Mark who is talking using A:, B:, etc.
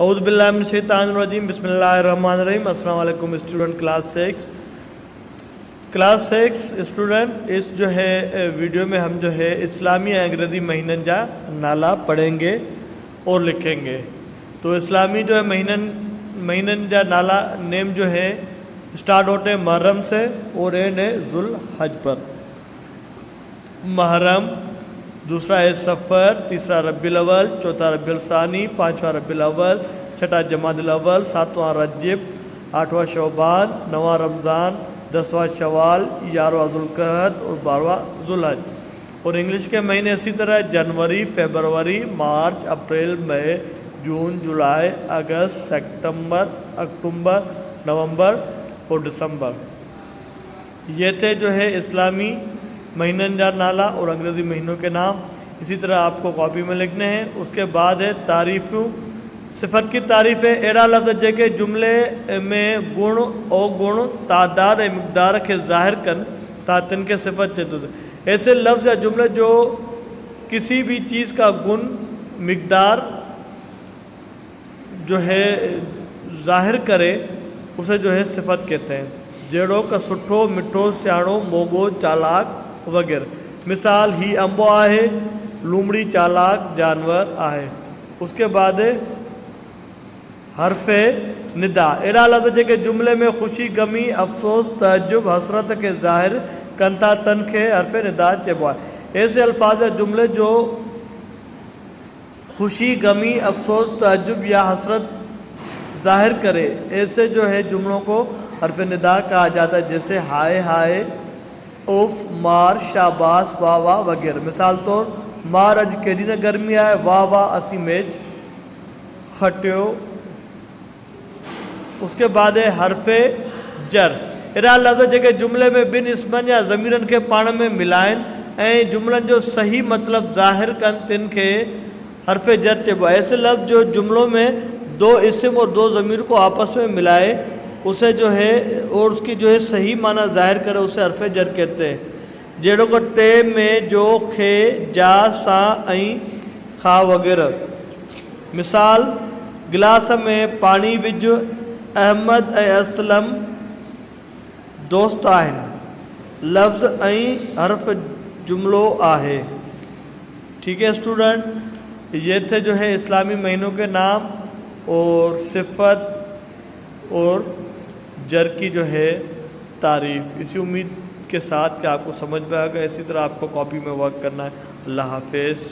A: अउदबिल्लाशैतानरजीम बसमीम अल्लाम student class six. Class six, student, इस जो है वीडियो में हम जो है इस्लामी अंग्रेज़ी महीनन जा नाला पढ़ेंगे और लिखेंगे। तो इस्लामी जो है, महीनन महीनन जा नाला, नेम जो है, स्टार्ट होते हैं महरम से और एंड है जुल हज पर। महरम दूसरा है सफ़र, तीसरा रबी अव्वल, चौथा रबी सानी, पाँचवा रबी अव्वल, छठा जमात अव्वल, सातवां रजब आठवां शोबान, नवा रमज़ान, दसवां शवाल, ग्यारहवा जुलकहद और बारहवा जुलहज और इंग्लिश के महीने इसी तरह जनवरी, फेबरवरी, मार्च, अप्रैल, मई, जून, जुलाई, अगस्त, सितंबर, अक्टूबर, नवंबर और दिसंबर। ये थे जो है इस्लामी महीनन जा नाला और अंग्रेज़ी महीनों के नाम। इसी तरह आपको कॉपी में लिखने हैं। उसके बाद है तारीफ़। सिफत की तारीफ़ है। अहिड़ा लफ़्ज़ जेके जुमले में गुण और गुण, तादाद मक़दार के ज़ाहिर कन ता तिन के सिफ़त चए ऐसे लफ्ज़ या जुमले जो किसी भी चीज़ का गुण, मकदार जो है, ज़ाहिर करे, उसे जो है सिफत कहते हैं। जड़ो का सुठो, मिठो, सियाणो, मोगो, चालाक वग़ैरह। मिसाल ही अंबो आहे, लूमड़ी चालाक जानवर आहे। उसके बाद हरफ़ निदा। अहिड़ा लफ़्ज़ जेके जुमिले में ख़ुशी, गमी, अफ़सोस तजुब हसरत के ज़ाहिर कनि था तन खे हरफ़ निदा चइबो आहे। ऐसे अल्फाज जुमिले जो ख़ुशी, गमी, अफ़सोस तजुब या हसरत ज़ाहिर करे, ऐसे जो है जुमलों को हरफ़ निदा कहा जाता है, जैसे हाय हाय उफ, मार, शाबाश वाह वाह वग़ैरह। मिसाल तौर, मार अज केॾी न गर्मी आहे वाह वाह असी मेज खटियो। उसके बाद है हरफ़ जर। अहिड़ा लफ़्ज़ जेके जुमिले में ॿिनि इस्मनि या ज़मीरनि खे पाण में मिलाइनि ऐं जुमिलनि जो सही मतिलबु ज़ाहिर कनि, तिन खे हरफ़ जर चइबो ऐसे लफ़्ज़ जो जुमिलों में दो इसम और दो ज़मीर को आपस में मिलाए उसे जो है, और उसकी जो है सही माना ज़ाहिर करे, उसे हरफ जर कहते हैं। जड़ो को ते में जो खे, जा, सा आई खा वग़ैरह। मिसाल, गिलास में पानी विझ अहमद ऐं असलम दोस्त आहिनि। लफ़्ज़ ऐं हर्फ़ जुमिलो आहे। ठीक है, स्टूडेंट? ये थे जो है इस्लामी महीनों के नाम और सिफत और जर की जो है तारीफ़, इसी उम्मीद के साथ कि आपको समझ में आएगा। इसी तरह आपको कॉपी में वर्क करना है। अल्लाह हाफिज़।